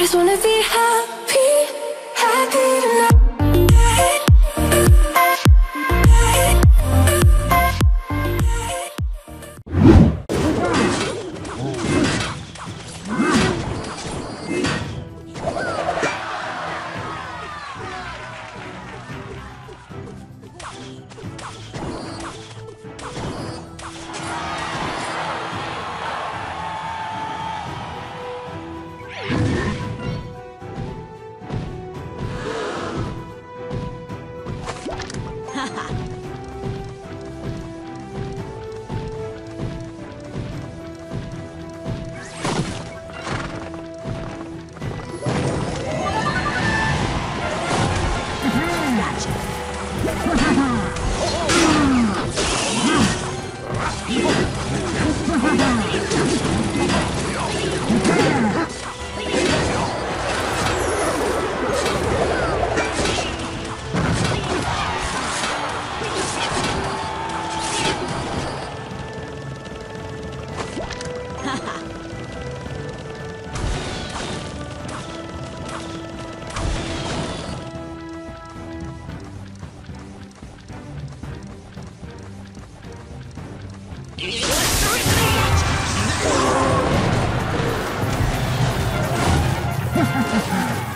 just wanna be Ha ha ha!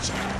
Gotcha.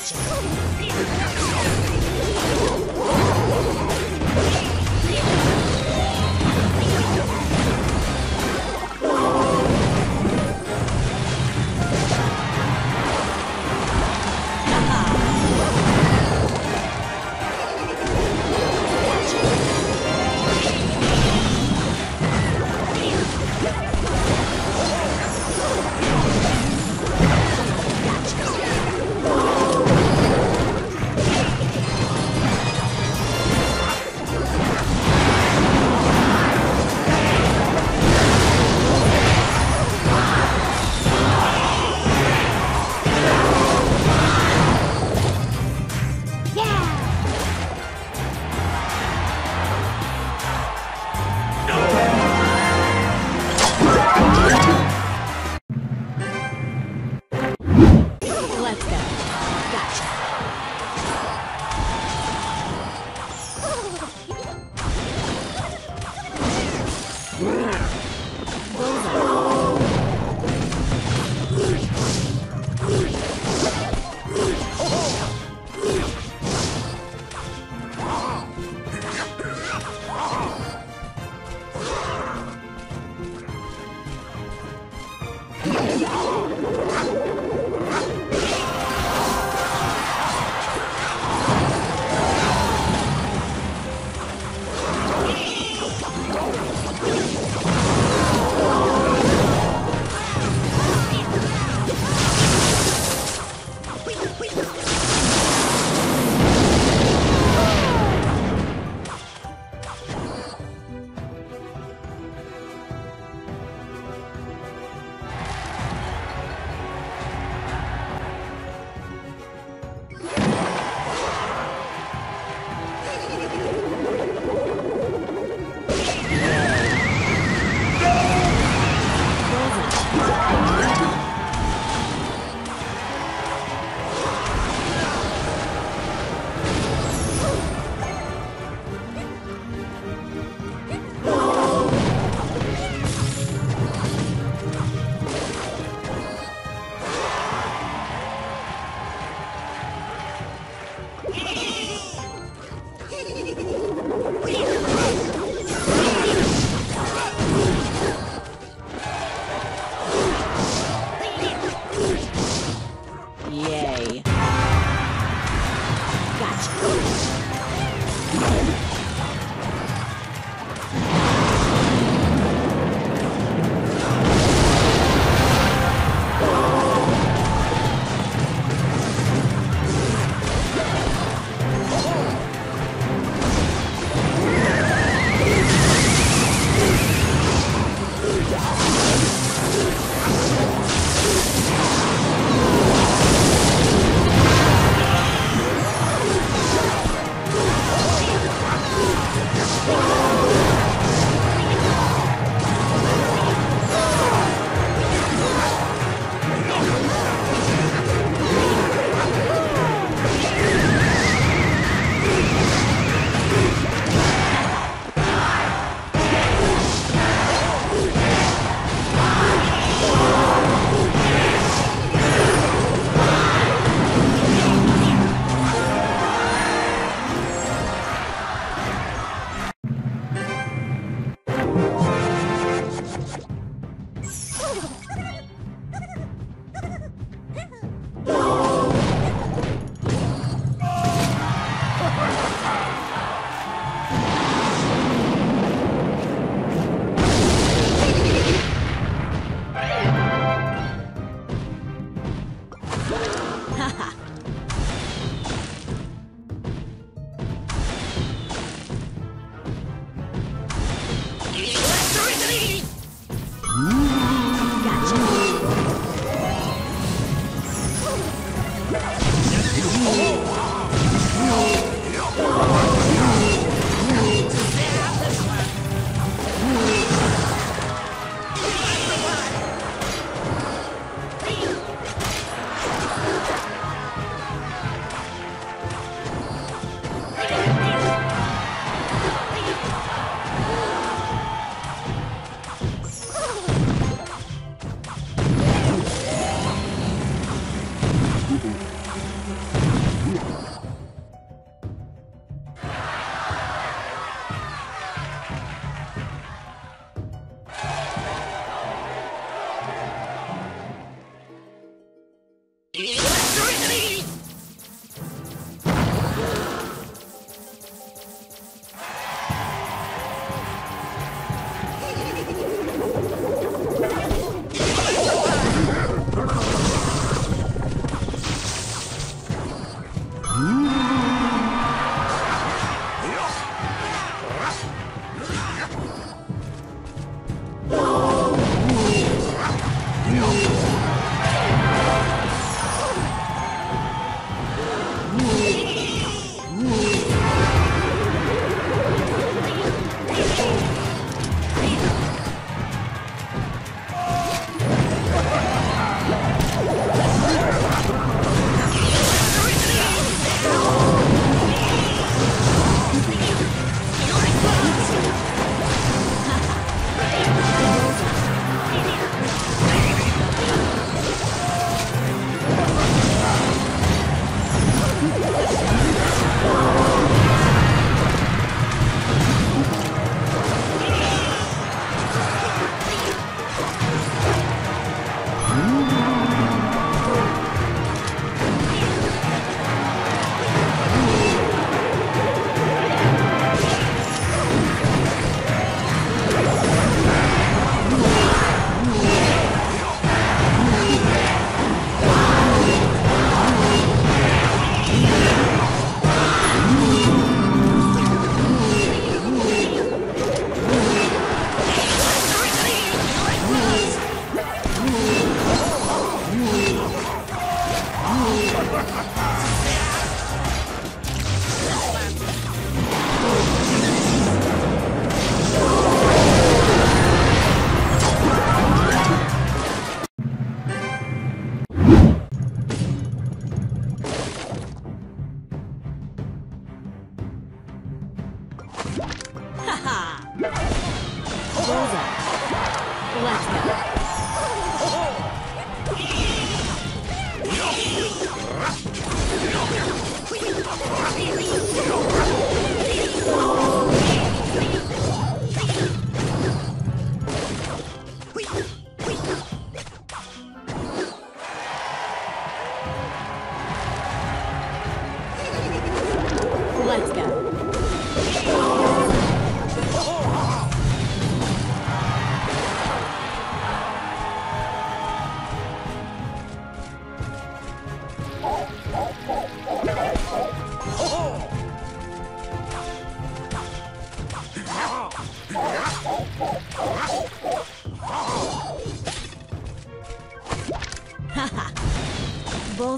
Gotcha. Ha ha!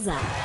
Balzar.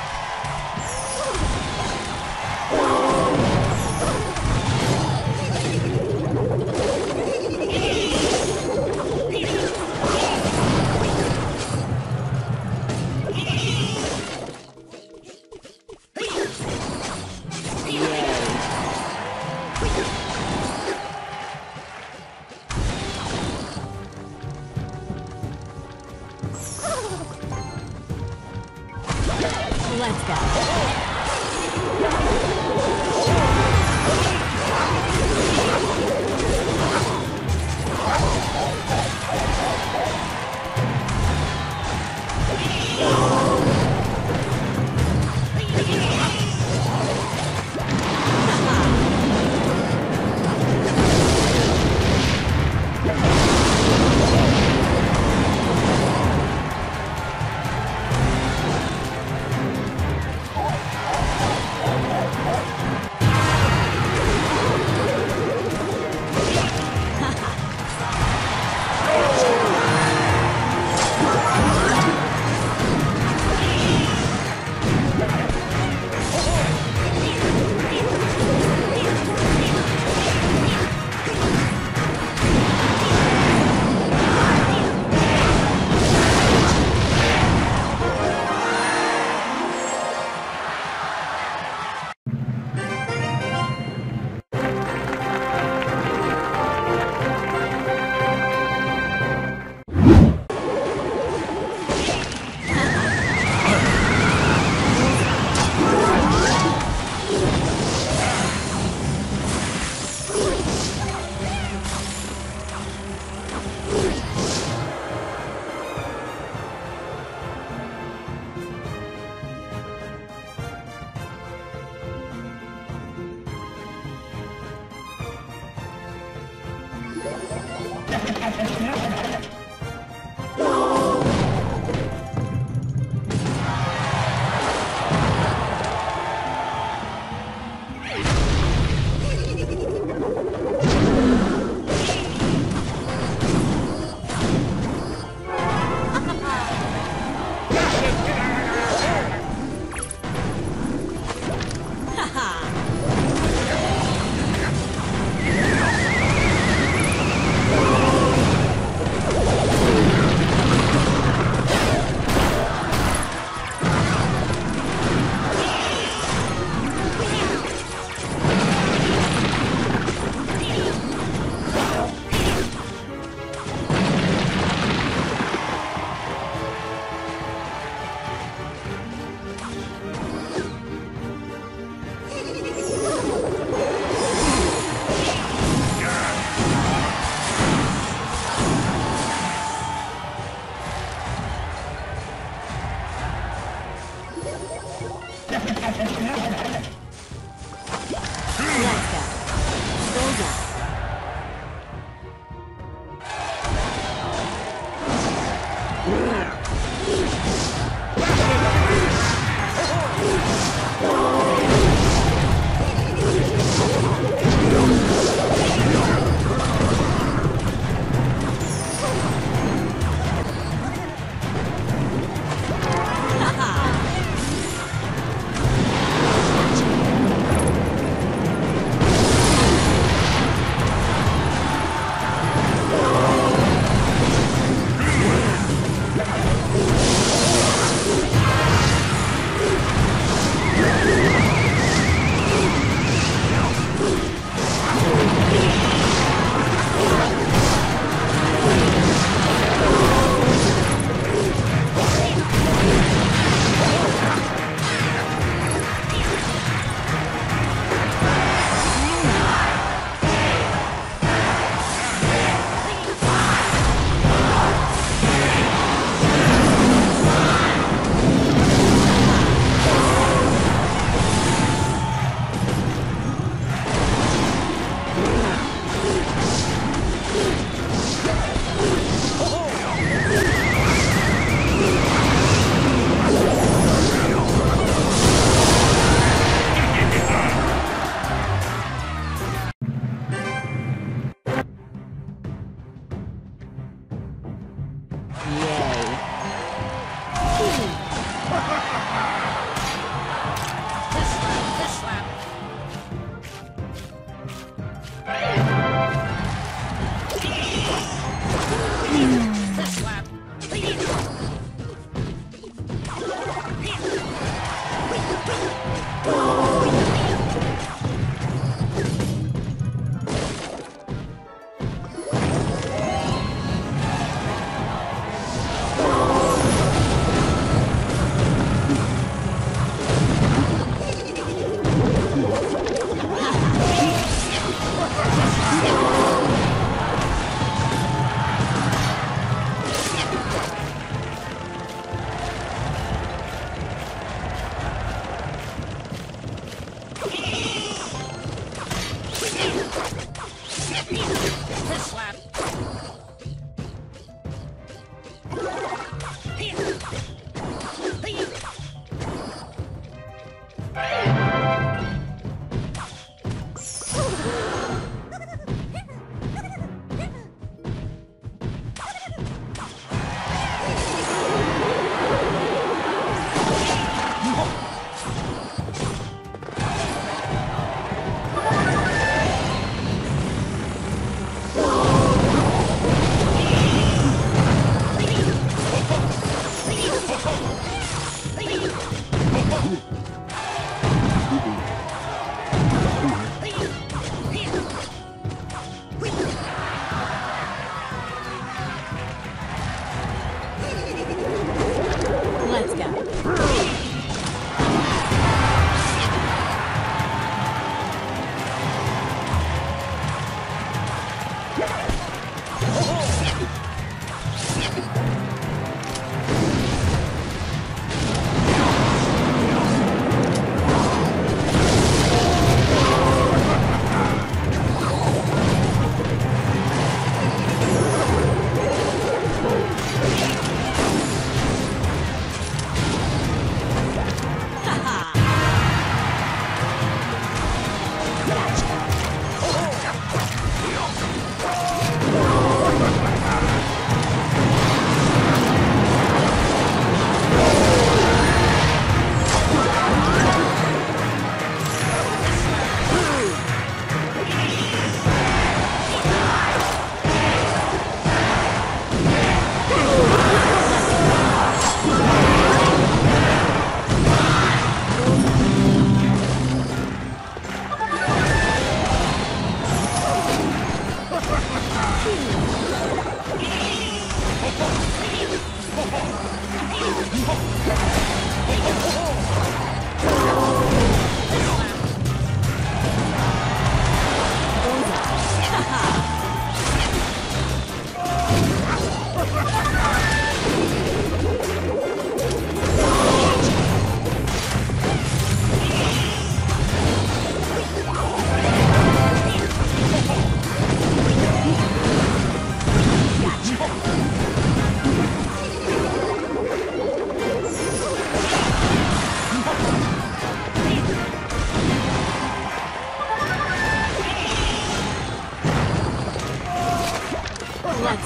Let's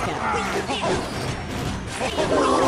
go.